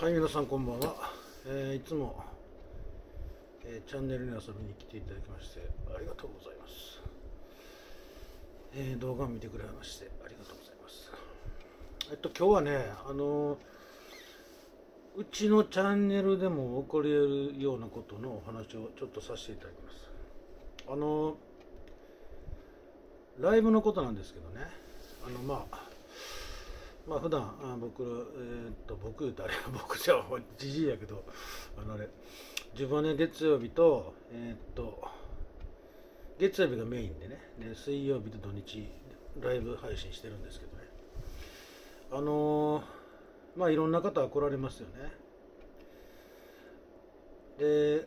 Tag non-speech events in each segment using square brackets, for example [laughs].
はい皆さんこんばんは、えーいつも、えーチャンネルに遊びに来ていただきましてありがとうございます、えー動画を見てくれましてありがとうございます。えっと今日はねあのうちのチャンネルでも起こり得るようなことのお話をちょっとさせていただきます。あのライブのことなんですけどね。あのまあまあ普段あ僕ら、えーっと僕言うとあれ僕じゃじじいやけどあのあれ自分はね月曜日とえーっと月曜日がメインでねで水曜日と土日ライブ配信してるんですけどね。あのーまあいろんな方が来られますよね。で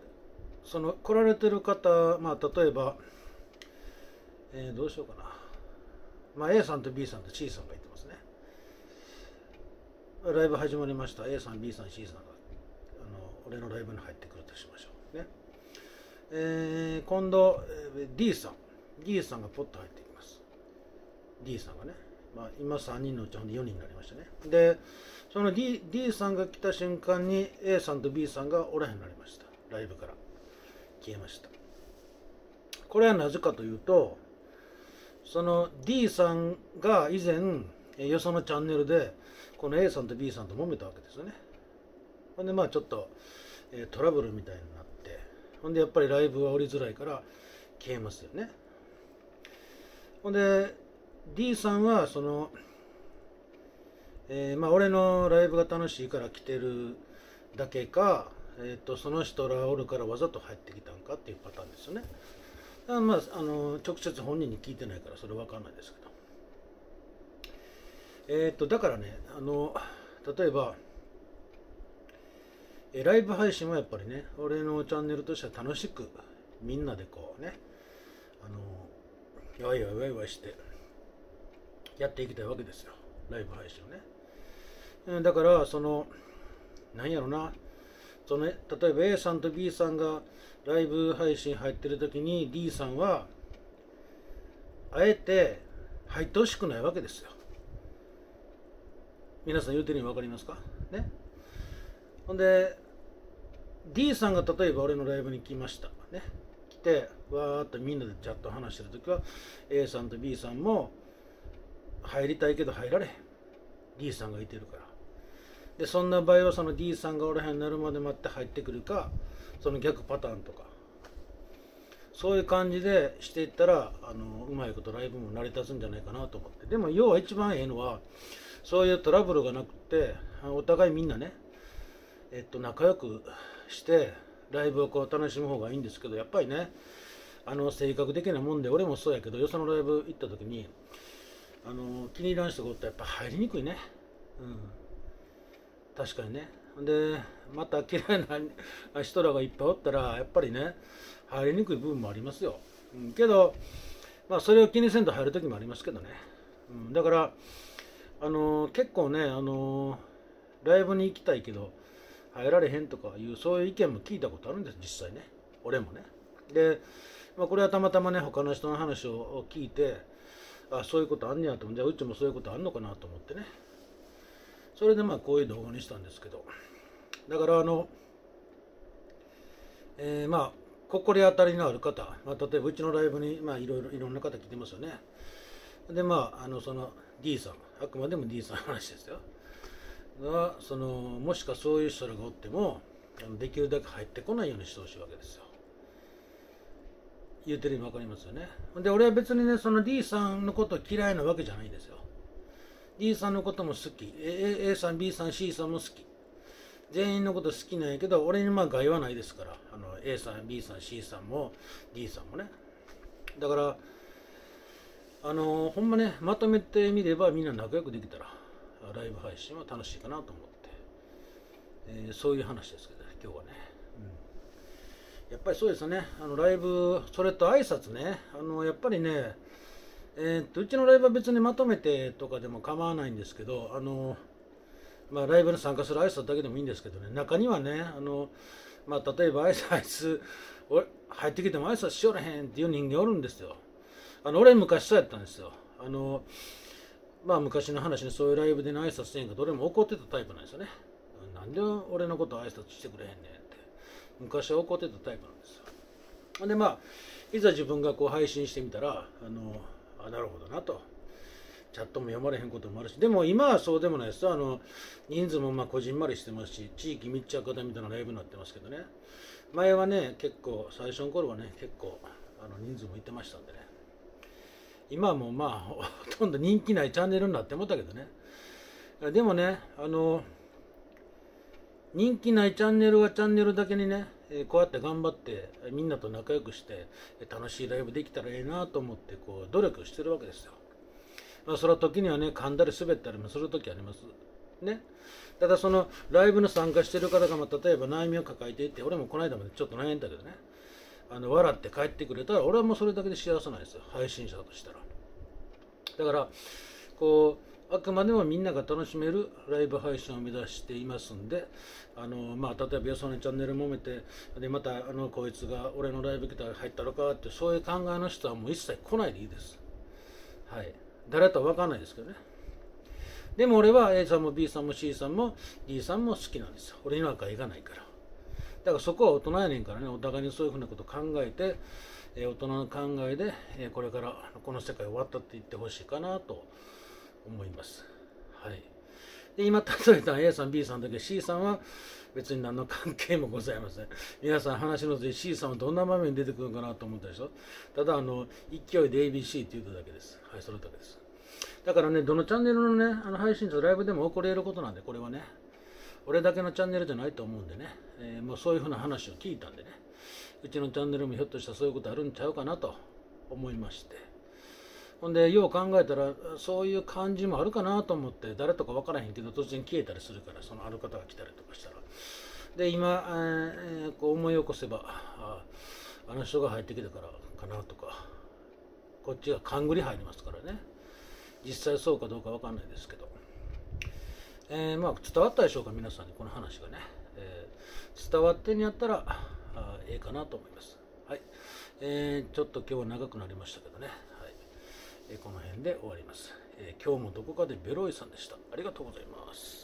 その来られてる方まあ例えばえーどうしようかな。まあ A さんと B さんと C さんがいてますね。ライブ始まりました。A さん B さん C さんがあの俺のライブに入ってくるとしましょう。ね。えー今度、えー D さん。D さんがポッと入ってきます。D さんがね、まあ、今3人のうちほんで4人になりましたね。でその D, D さんが来た瞬間に A さんと B さんがおらへんなりました。ライブから。消えました。これはなぜかというとその D さんが以前えよそのチャンネルでこの A さんと B さんと揉めたわけですよね。ほんでまあちょっと、えートラブルみたいになってほんでやっぱりライブは降りづらいから消えますよね。ほんで D さんはそのえーまあ俺のライブが楽しいから来てるだけか、えー、とその人らおるからわざと入ってきたんかっていうパターンですよね。だまああの直接本人に聞いてないからそれ分かんないですけど。えっ、とだからねあの例えばえライブ配信はやっぱりね俺のチャンネルとしては楽しくみんなでこうねあのワイワイワイワイしてやっていきたいわけですよ。ライブ配信をね。うんだからそのなんやろな。その例えば A さんと B さんがライブ配信入ってる時に D さんはあえて入ってほしくないわけですよ。皆さん言うてるに分かりますか？ね？ほんで D さんが例えば俺のライブに来ました。ね？来てわーっとみんなでチャット話してる時は A さんと B さんも入りたいけど入られへん。D さんがいてるから。でそんな場合はその D さんがおらへんになるまで待って入ってくるかその逆パターンとか。そういう感じでしていったらあのうまいことライブも成り立つんじゃないかなと思って。でも要は一番ええのはそういうトラブルがなくてお互いみんなねえっと仲良くしてライブをこう楽しむ方がいいんですけどやっぱりねあの性格的なもんで俺もそうやけどよそのライブ行った時にあの気に入らん人がおったらやっぱ入りにくいね。うん。確かにね。でまた嫌いな [laughs] 人らがいっぱいおったらやっぱりね入りにくい部分もありますよ、うん、けどまあそれを気にせんと入る時もありますけどね、うん、だからあの結構ねあのライブに行きたいけど入られへんとかいうそういう意見も聞いたことあるんです実際ね。俺もね。で、まあ、これはたまたまね他の人の話を聞いてあそういうことあんねやと思う。じゃあうちもそういうことあんのかなと思ってね。それでまあこういう動画にしたんですけど。だからあのえーまあ心当たりのある方、まあ、例えばうちのライブにまあいろいろいろんな方来てますよね。でまああのその D さん。あくまでも D さんの話ですよ。がそのもしかそういう人らがおってもできるだけ入ってこないようにしてほしいわけですよ。言うてる意味分かりますよね。で俺は別にねその D さんのこと嫌いなわけじゃないんですよ。D さんのことも好き。A, A さん B さん C さんも好き。全員のこと好きなんやけど俺にまあ害はないですから。あの A さん B さん C さんも D さんもね。だからあのほんまねまとめてみればみんな仲良くできたらライブ配信は楽しいかなと思って、えーそういう話ですけどね今日はね、うん。やっぱりそうですよね。あのライブそれと挨拶ね。あのやっぱりねえーっとうちのライブは別にまとめてとかでも構わないんですけどあのまあ、ライブに参加する挨拶だけでもいいんですけどね。中にはねあの、まあ、例えば挨拶俺入ってきても挨拶しよらへんっていう人間おるんですよ。あの俺昔そうやったんですよ。あのまあ昔の話にそういうライブでの挨拶せんかどれも怒ってたタイプなんですよね、なんで俺のこと挨拶してくれへんねんって。昔は怒ってたタイプなんですよ。でまあいざ自分がこう配信してみたらあのあなるほどなと。チャットも読まれへんこともあるし。でも今はそうでもないですよ。あの人数もまあこじんまりしてますし地域密着型みたいなライブになってますけどね。前はね結構最初の頃はね結構あの人数もいってましたんでね。今もまあほとんど人気ないチャンネルになって思ったけどねでもねあの人気ないチャンネルはチャンネルだけにねこうやって頑張ってみんなと仲良くして楽しいライブできたらええなと思ってこう努力してるわけですよ。まあ、それは時にはね噛んだり滑ったりもする時あります。ね。ただそのライブの参加してる方がま例えば悩みを抱えていて俺もこの間までちょっと悩んだけどねあの笑って帰ってくれたら俺はもうそれだけで幸せなんですよ配信者としたら。だからこうあくまでもみんなが楽しめるライブ配信を目指していますんで、あのまあ、例えばよそのチャンネル揉めて、でまたあのこいつが俺のライブ来たら入ったのかって、そういう考えの人はもう一切来ないでいいです。はい。誰とは分かんないですけどね。でも俺は A さんも B さんも C さんも D さんも好きなんですよ。俺になんか行かないから。だからそこは大人やねんからね、お互いにそういうふうなこと考えて、え大人の考えで、えこれからこの世界終わったって言ってほしいかなと思います。はい、で今例えた A さん B さんだけ C さんは別に何の関係もございません。皆さん話ので C さんはどんな場面に出てくるかなと思ったでしょただあの勢いで ABC って言うだけです。はい、それだけです。だからね、どのチャンネルのね、あの配信者ライブでも起こり得ることなんで、これはね、俺だけのチャンネルじゃないと思うんでね、えー、もうそういうふうな話を聞いたんでね、うちのチャンネルもひょっとしたらそういうことあるんちゃうかなと思いまして。ほんでよう考えたらそういう感じもあるかなと思って誰とか分からへんけど突然消えたりするからそのある方が来たりとかしたら。で今、えー、こう思い起こせばああの人が入ってきたからかなとかこっちが勘繰り入りますからね。実際そうかどうか分かんないですけど、えー、まあ伝わったでしょうか皆さんにこの話がね、えー、伝わってんやったらあええかなと思います。はい、えー、ちょっと今日は長くなりましたけどね。はい。えこの辺で終わります、え今日もどこかでベロイさんでした。ありがとうございます。